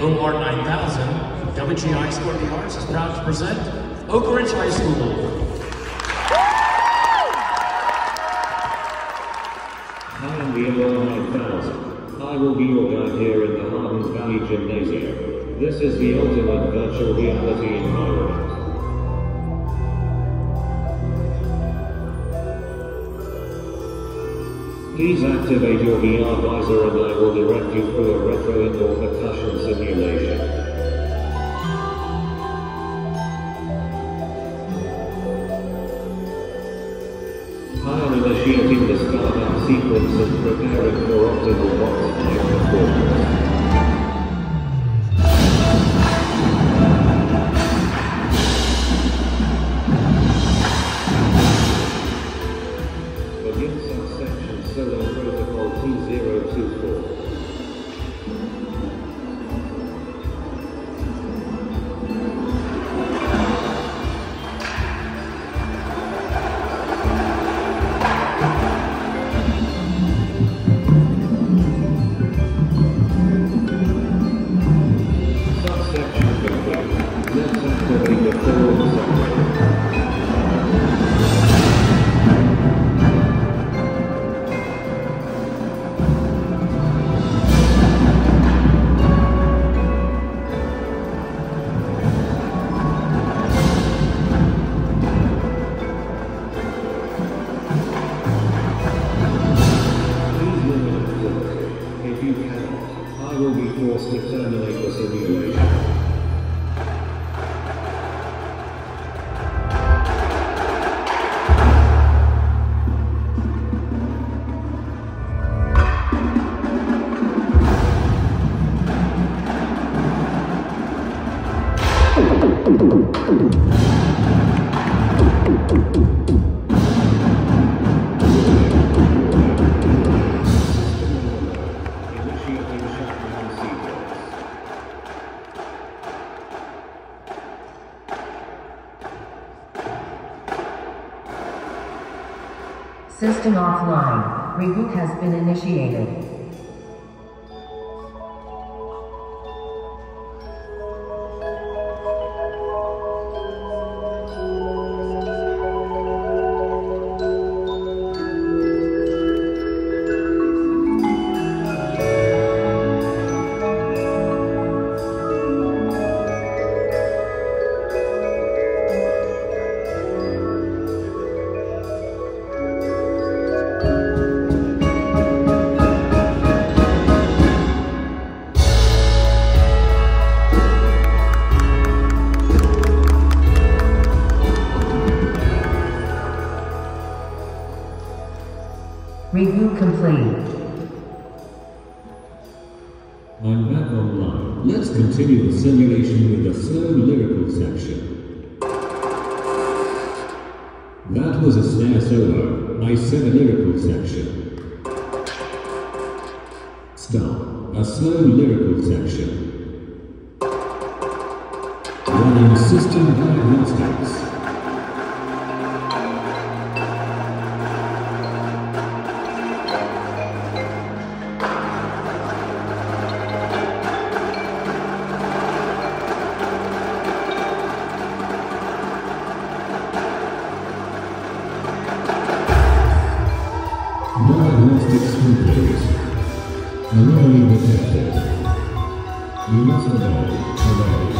OR 9000, WGI of the Arts is proud to present Oak Ridge High School. I am the OR 9000. I will be your guide here in the Hardin Valley Gymnasium. This is the ultimate virtual reality environment. Please activate your VR visor and I will direct you through a retro indoor percussion simulation. I am initiating the startup sequence and preparing for optimal box performance. 22024. Will be forced to terminate the simulation. Initiating System offline. Reboot has been initiated. Reboot complete. I'm back online. Let's continue the simulation with the slow lyrical section. That was a snare solo. I said a lyrical section. Stop. A slow lyrical section. Running system Another impossible. You must know, hello.